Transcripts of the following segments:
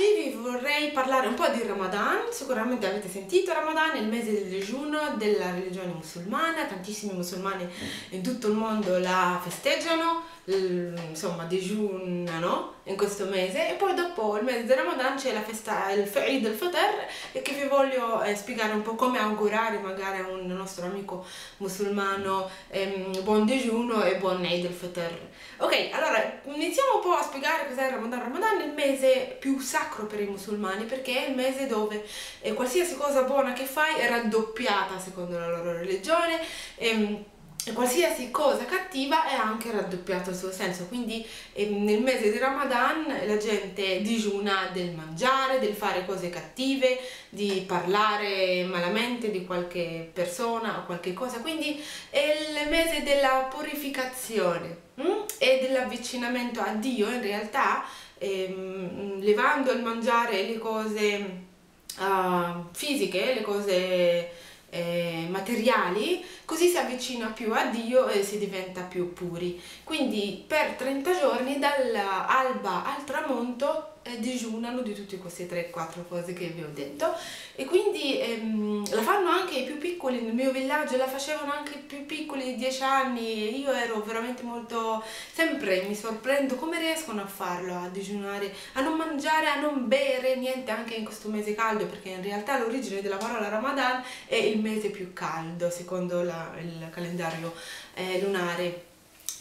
oggi vi vorrei parlare un po' di Ramadan, sicuramente avete sentito Ramadan, è il mese del digiuno della religione musulmana, tantissimi musulmani in tutto il mondo la festeggiano, insomma digiunano in questo mese e poi dopo il mese del Ramadan c'è la festa, il Eid al-Fitr e che vi voglio eh, spiegare un po' come augurare magari a un nostro amico musulmano ehm, buon digiuno e buon Eid al-Fitr. Ok, allora iniziamo un po' a spiegare cos'è il Ramadan. Ramadan è il mese più sacro per i musulmani perché è il mese dove eh, qualsiasi cosa buona che fai è raddoppiata secondo la loro religione. Ehm, qualsiasi cosa cattiva è anche raddoppiato il suo senso quindi eh, nel mese di Ramadan la gente digiuna del mangiare, del fare cose cattive, di parlare malamente di qualche persona o qualche cosa quindi è il mese della purificazione hm? e dell'avvicinamento a Dio in realtà ehm, levando il mangiare le cose uh, fisiche, le cose eh, materiali, così si avvicina più a Dio e si diventa più puri. Quindi per 30 giorni dall'alba al tramonto eh, digiunano di tutte queste 3-4 cose che vi ho detto e quindi ehm, la fanno anche i più piccoli nel mio villaggio, la facevano anche i più piccoli di 10 anni. E io ero veramente molto, sempre mi sorprendo come riescono a farlo, a digiunare, a non mangiare, a non bere niente anche in questo mese caldo perché in realtà l'origine della parola Ramadan è il mese più caldo secondo la, il calendario eh, lunare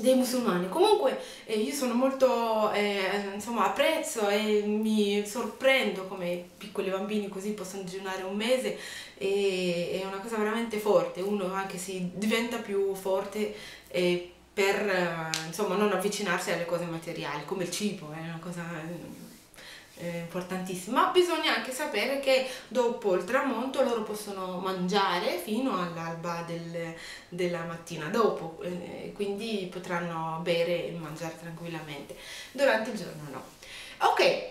dei musulmani. Comunque eh, io sono molto, eh, insomma, apprezzo e mi sorprendo come piccoli bambini così possono digiunare un mese e è una cosa veramente forte, uno anche si diventa più forte eh, per, insomma, non avvicinarsi alle cose materiali, come il cibo, è una cosa eh, importantissima, bisogna anche sapere che dopo il tramonto loro possono mangiare fino all'alba del, della mattina. Dopo, eh, quindi potranno bere e mangiare tranquillamente, durante il giorno no. Ok,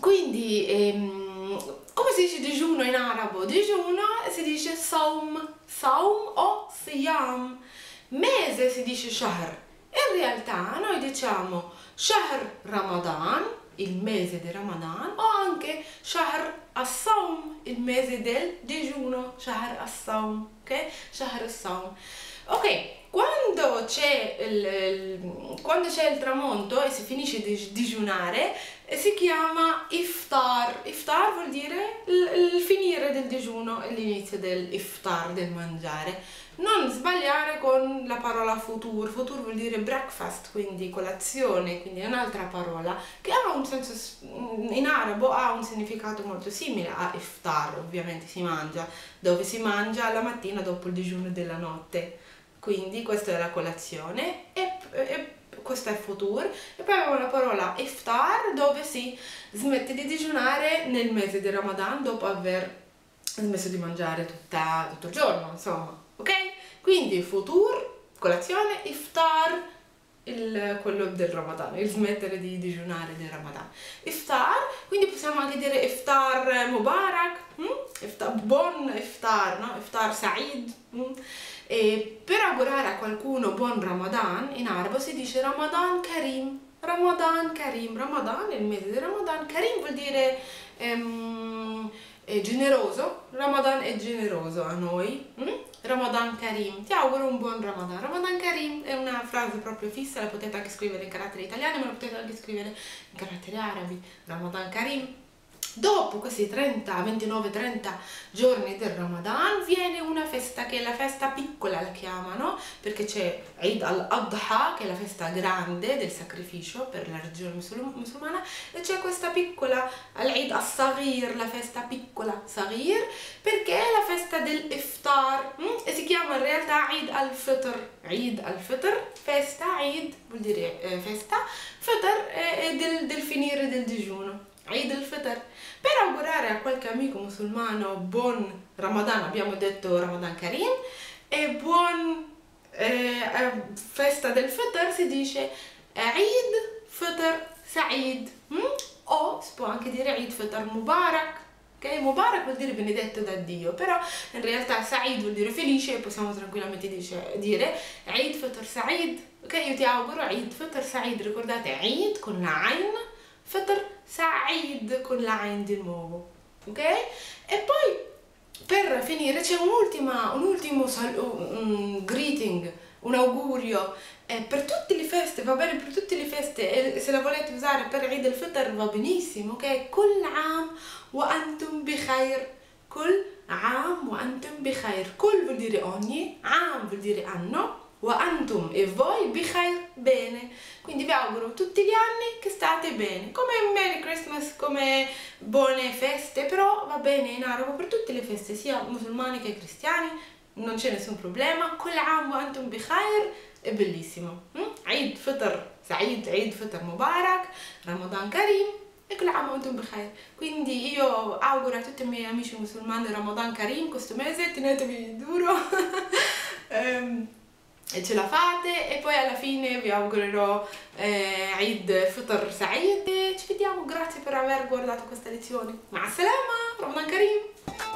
quindi ehm, come si dice digiuno in arabo? Digiuno si dice saum, saum o siyam, mese si dice shahr, in realtà noi diciamo shahr ramadan il mese del Ramadan o anche Shahr as-Sawm, il mese del digiuno, Shahr as-Sawm, ok? Shahr as-Sawm. Ok, quando c'è il, il, tramonto e si finisce di digiunare si chiama iftar. Iftar vuol dire il, il finire del digiuno e l'inizio dell'iftar, del mangiare. Non sbagliare con la parola futur. Futur vuol dire breakfast, quindi colazione, quindi è un'altra parola che ha un senso, in arabo ha un significato molto simile a iftar, ovviamente si mangia, dove si mangia la mattina dopo il digiuno della notte quindi questa è la colazione e, e questo è futur e poi abbiamo la parola iftar dove si smette di digiunare nel mese di Ramadan dopo aver smesso di mangiare tutta, tutto il giorno insomma ok quindi futur colazione iftar il, quello del Ramadan, il smettere di digiunare del Ramadan. Iftar, quindi possiamo anche dire iftar mubarak, hm? iftar, buon iftar, no? iftar sa'id. Hm? E augurare a qualcuno buon Ramadan, in arabo si dice Ramadan Karim, Ramadan Karim, Ramadan è il mese di Ramadan, Karim vuol dire ehm, generoso, Ramadan è generoso a noi, hm? Ramadan Karim, ti auguro un buon Ramadan, Ramadan Karim è una frase proprio fissa, la potete anche scrivere in caratteri italiani ma la potete anche scrivere in caratteri arabi, Ramadan Karim Dopo questi 30, 29, 30 giorni del Ramadan viene una festa che è la festa piccola la chiamano perché c'è Eid al-Adha che è la festa grande del sacrificio per la religione musulmana e c'è questa piccola Eid al-Saghir, la festa piccola Saghir perché è la festa dell'Iftar hm? e si chiama in realtà Eid al-Fitr Eid al-Fitr, festa, Eid vuol dire eh, festa, Fitr è del, del finire del digiuno Eid al-Fitr per augurare a qualche amico musulmano buon Ramadan, abbiamo detto Ramadan Karim e buon eh, eh, festa del Fitr si dice Eid Fitr Sa'id hm? o si può anche dire Eid Fitr Mubarak ok? Mubarak vuol dire benedetto da Dio, però in realtà Sa'id vuol dire felice e possiamo tranquillamente dice, dire Eid Fitr Sa'id, ok? Io ti auguro Eid Fitr Sa'id, ricordate Eid con Ain Fitr Sa'id con l'Ain di nuovo, ok? E poi per finire c'è un'ultima, un ultimo un greeting, un augurio eh, per tutte le feste, va bene per tutte le feste e se la volete usare per Eid al-Fitr va benissimo, ok? Kul am wa antum bi khair. Kul am wa antum bi khair. Kul vuol dire ogni, am vuol dire anno, Wa antum e voi bichair bene. Quindi vi auguro tutti gli anni che state bene. Come Merry Christmas, come buone feste, però va bene in arabo per tutte le feste, sia musulmani che cristiani, non c'è nessun problema. Kul am wa antum bichair è bellissimo. Hm? Eid Fitr, Said Eid Fitr Mubarak, Ramadan Karim. E quella amo un. Quindi io auguro a tutti i miei amici musulmani Ramadan Karim questo mese, tenetevi duro. um, e ce la fate? E poi alla fine vi augurerò eh, Eid Fitr Said. E ci vediamo. Grazie per aver guardato questa lezione. Ma salama Ramadan Karim